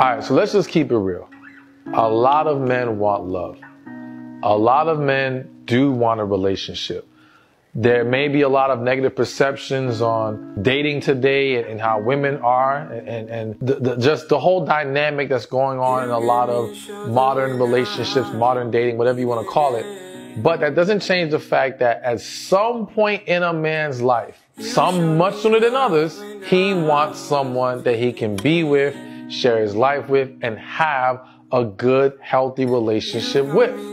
All right, so let's just keep it real. A lot of men want love. A lot of men do want a relationship. There may be a lot of negative perceptions on dating today and, and how women are and, and the, the, just the whole dynamic that's going on in a lot of modern relationships, modern dating, whatever you want to call it. But that doesn't change the fact that at some point in a man's life, some much sooner than others, he wants someone that he can be with, share his life with, and have a good, healthy relationship with.